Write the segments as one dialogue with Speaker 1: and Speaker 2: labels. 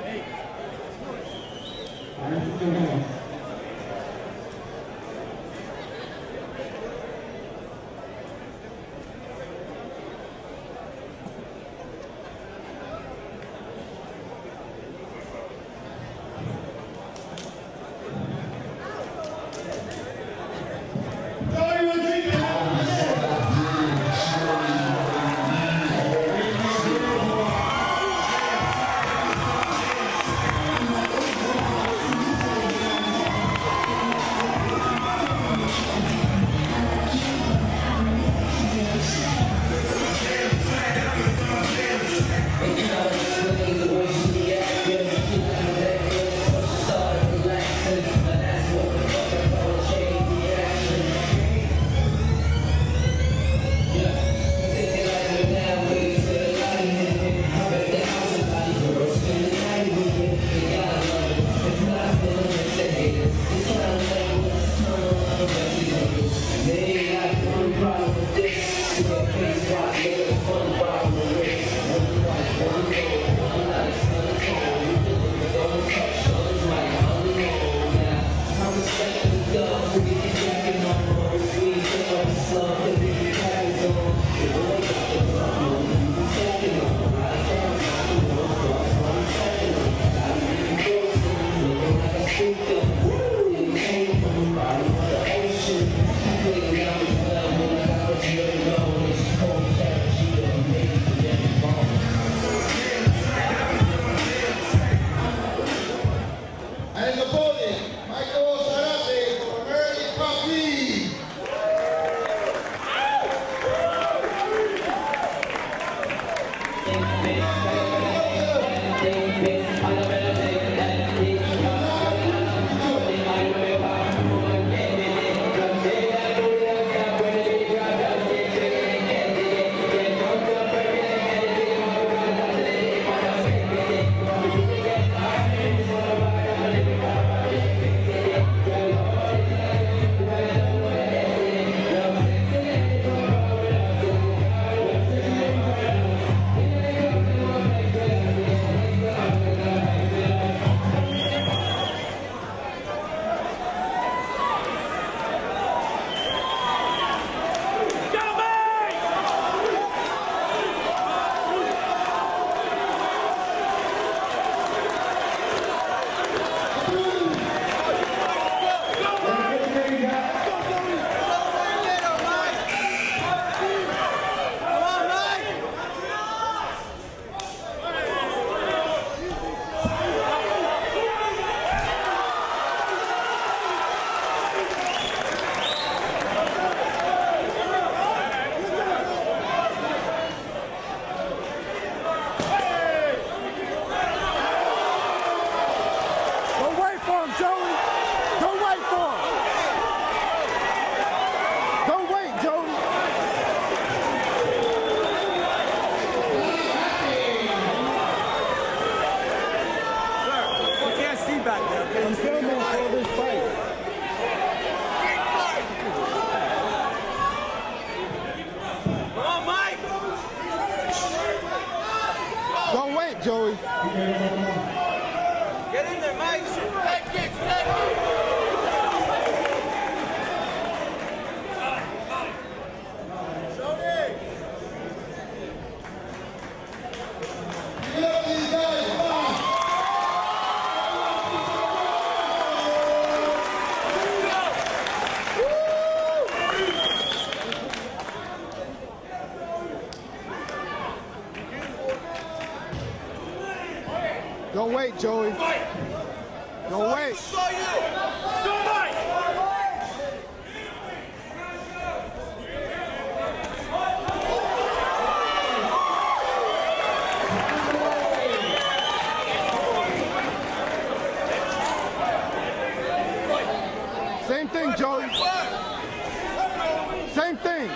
Speaker 1: Thank you.
Speaker 2: Amen.
Speaker 1: Get in
Speaker 2: there, Mike. Shoot back kicks, back.
Speaker 1: Don't wait, Joey. Don't wait. Don't wait. Same thing, Joey. Same thing.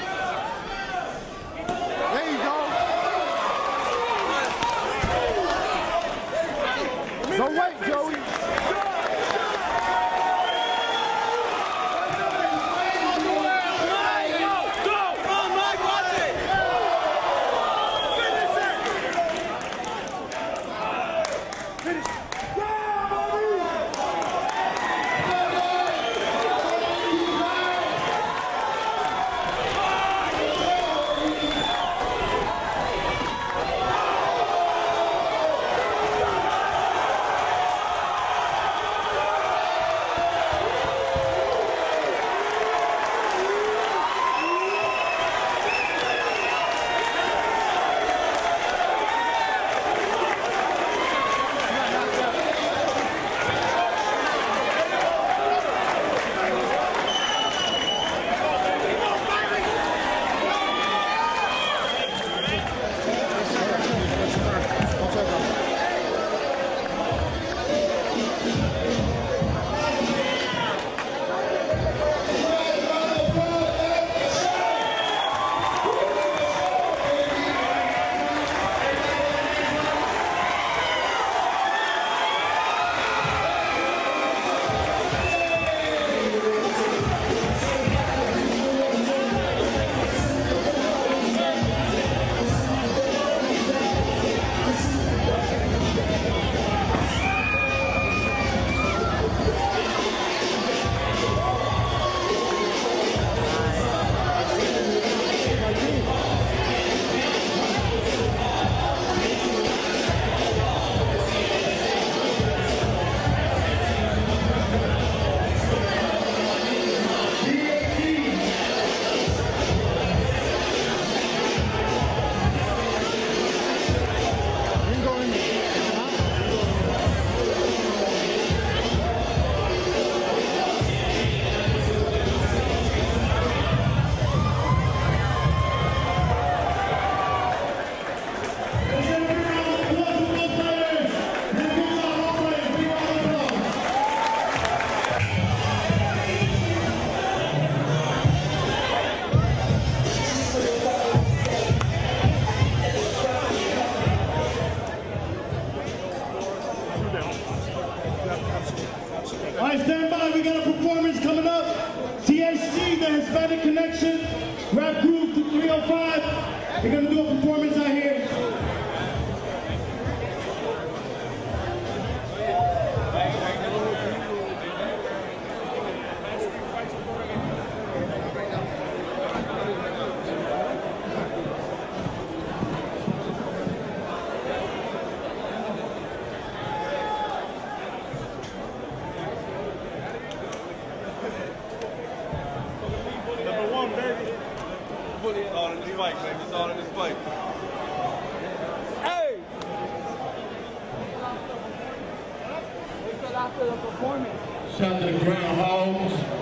Speaker 1: All right, stand by. We got a performance coming up. THC, the Hispanic Connection, rap group 305. They're going to oh do a performance out here. Bully all in this fight, baby. It's all in this fight. Hey! After the performance. Shout out to the Groundhogs.